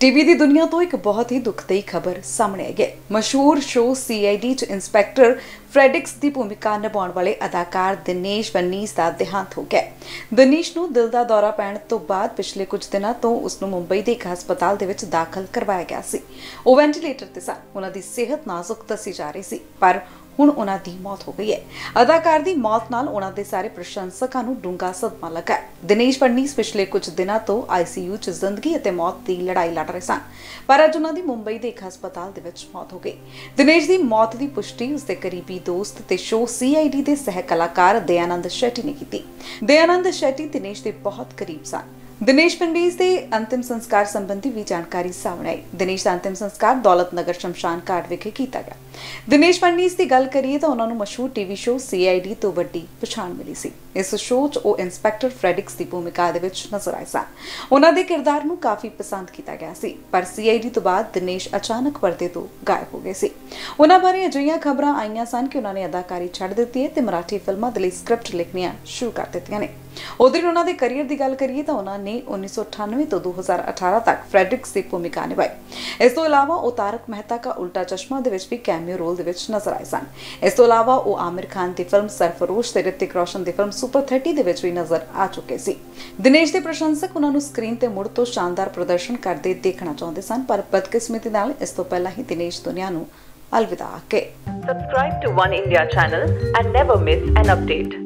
TV ਦੀ ਦੁਨੀਆ ਤੋਂ ਇੱਕ ਬਹੁਤ ਹੀ ਦੁਖਦਾਈ ਖਬਰ ਸਾਹਮਣੇ ਆਈ ਹੈ। ਮਸ਼ਹੂਰ ਸ਼ੋਅ ਸੀਆਈਡੀ ਚ ਇੰਸਪੈਕਟਰ ਫ੍ਰੈਡਿਕਸ ਦੀ ਭੂਮਿਕਾ ਨਿਭਾਉਣ ਵਾਲੇ ਅਦਾਕਾਰ ਦਿਨੇਸ਼ ਵੰਨੀਸ ਦਾ ਦੇਹਾਂਤ ਹੋ ਗਿਆ ਹੈ। ਦਿਨੇਸ਼ ਨੂੰ ਦਿਲ ਦਾ ਦੌਰਾ ਪੈਣ ਤੋਂ ਬਾਅਦ ਪਿਛਲੇ ਕੁਝ ਦਿਨਾਂ ਤੋਂ ਉਸ ਨੂੰ ਮੁੰਬਈ ਦੇ ਇੱਕ ਹਸਪਤਾਲ ਦੇ ਵਿੱਚ ਦਾਖਲ ਕਰਵਾਇਆ ਗਿਆ ਸੀ। ਉਹ ਵੈਂਟੀਲੇਟਰ ਤੇ ਸਨ। ਉਹਨਾਂ ਦੀ ਸਿਹਤ ਨਾਜ਼ੁਕ ਦੱਸੀ ਜਾ ਰਹੀ ਸੀ। ਪਰ ਹੁਣ ਉਹਨਾਂ ਦੀ ਮੌਤ ਹੋ ਗਈ ਹੈ। ਅਦਾਕਾਰ ਦੀ ਮੌਤ ਨਾਲ ਉਹਨਾਂ ਦੇ ਸਾਰੇ ਪ੍ਰਸ਼ੰਸਕਾਂ ਨੂੰ ਡੂੰਘਾ ਸਦਮਾ ਲੱਗਾ ਦਿਨੇਸ਼ ਫੜਨੀਸ ਪਿਛਲੇ ਕੁਝ ਦਿਨਾਂ ਤੋਂ ਆਈਸੀਯੂ 'ਚ ਜ਼ਿੰਦਗੀ ਅਤੇ ਮੌਤ ਦੀ ਲੜਾਈ ਲੜ ਰਹੇ ਸਨ। ਪਰ ਅੱਜ ਉਹਨਾਂ ਦੀ ਮੁੰਬਈ ਦੇ ਇੱਕ ਹਸਪਤਾਲ ਦੇ ਵਿੱਚ ਮੌਤ ਹੋ ਗਈ। ਦਿਨੇਸ਼ ਦੀ ਮੌਤ ਦੀ ਪੁਸ਼ਟੀ ਉਸਦੇ ਕਰੀਬੀ ਦੋਸਤ ਤੇ ਸ਼ੋਅ ਸੀਆਈਡੀ ਦੇ ਸਹਿ ਕਲਾਕਾਰ ਦਯਾਨੰਦ ਸ਼ੈਟੀ ਨੇ ਕੀਤੀ। ਦਇਆਨੰਦ ਸ਼ੈਟੀ ਦਿਨੇਸ਼ ਦੇ ਬਹੁਤ ਕਰੀਬ ਸਨ। ਦਿਨੇਸ਼ ਪੰਡੀਸ ਦੇ ਅੰਤਿਮ ਸੰਸਕਾਰ ਸੰਬੰਧੀ ਵੀ ਜਾਣਕਾਰੀ ਸਾਹਮਣੇ ਆਈ। ਦਿਨੇਸ਼ ਦਾ ਅੰਤਿਮ ਸੰਸਕਾਰ ਦੌਲਤ ਨਗਰ ਸ਼ਮਸ਼ਾਨ ਘਾਟ ਵਿਖੇ ਕੀਤਾ ਗਿਆ। ਦਿਨੇਸ਼ ਪੰਡੀਸ ਦੀ ਗੱਲ ਕਰੀਏ ਤਾਂ ਉਹਨਾਂ ਨੂੰ ਮਸ਼ਹੂਰ ਟੀਵੀ ਸ਼ੋਅ ਸੀਆਈਡੀ ਤੋਂ ਵੱਡੀ ਪਛਾਣ ਮਿਲੀ ਸੀ। ਇਸ ਸ਼ੋਅ 'ਚ ਉਹ ਇੰਸਪੈਕਟਰ ਫ੍ਰੈਡਿਕਸ ਦੀ ਭੂਮਿਕਾ ਦੇ ਵਿੱਚ ਨਜ਼ਰ ਆਏ ਸਨ। ਉਹਨਾਂ ਦੇ ਕਿਰਦਾਰ ਨੂੰ ਕਾਫੀ ਪਸੰਦ ਕੀਤਾ ਗਿਆ ਸੀ, ਪਰ ਸੀਆਈਡੀ ਤੋਂ ਬਾਅਦ ਦਿਨੇਸ਼ ਅਚਾਨਕ ਪਰਦੇ ਤੋਂ ਗਾਇਬ ਹੋ ਗਏ ਸੀ। ਉਹਨਾਂ ਬਾਰੇ ਅਜਿਹੀਆਂ ਖਬਰਾਂ ਆਈਆਂ ਸਨ ਕਿ ਉਹਨਾਂ ਨੇ ਅਦਾਕਾਰੀ ਛੱਡ ਦਿੱਤੀ ਹੈ ਤੇ ਮਰਾਠੀ ਫਿਲਮਾਂ ਦੇ ਲਈ ਸਕ੍ਰਿਪਟ ਲਿਖਣੀਆਂ ਸ਼ੁਰੂ ਕਰ ਦਿੱਤੀਆਂ ਨੇ। ਉਧਰ ਉਹਨਾਂ ਦੇ ਕੈਰੀਅਰ ਦੀ ਗੱਲ ਕਰੀਏ ਤਾਂ ਉਹਨਾਂ ਨੇ 1998 ਤੋਂ 2018 ਤੱਕ ਫ੍ਰੈਡਰਿਕਸ ਦੀ ਭੂਮਿਕਾ ਨਿਭਾਈ। ਇਸ ਤੋਂ ਇਲਾਵਾ ਉਹ ਤਾਰਕ ਮਹਿਤਾ ਕਾ ਉਲਟਾ ਚਸ਼ਮਾ ਦੇ ਵਿੱਚ ਵੀ ਕੈਮੀਓ ਰੋਲ ਦੇ ਵਿੱਚ ਨਜ਼ਰ ਆਏ ਸਨ। ਇਸ ਤੋਂ ਇਲਾਵਾ ਉਹ ਆਮਿਰ ਖਾਨ ਦੀ ਫਿਲਮ ਸਰਫਰੋਸ਼ ਤੇ ਰਿਤਿਕ ਰੋਸ਼ਨ ਦੀ ਫਿਲਮ ਸੁਪਰ 30 ਦੇ ਵਿੱਚ ਵੀ ਨਜ਼ਰ ਆ ਚੁੱਕੇ ਸੀ। ਦਿਨੇਸ਼ ਦੇ ਪ੍ਰਸ਼ੰਸਕ ਉਹਨਾਂ ਨੂੰ ਸਕਰੀਨ ਤੇ ਮੁੜ ਤੋਂ ਸ਼ਾਨਦਾਰ ਪ੍ਰਦਰਸ਼ਨ ਕਰਦੇ ਦੇਖਣਾ ਚਾਹੁੰਦੇ ਸਨ, ਪਰ ਬਦਕਿਸਮਤੀ ਨਾਲ ਇਸ ਤੋਂ ਪਹਿਲਾਂ ਹੀ ਦਿਨੇਸ਼ ਦੁਨੀਆ ਨੂੰ ਅਲਵਿਦਾ ਆਕੇ। Subscribe to One India channel and never miss an update.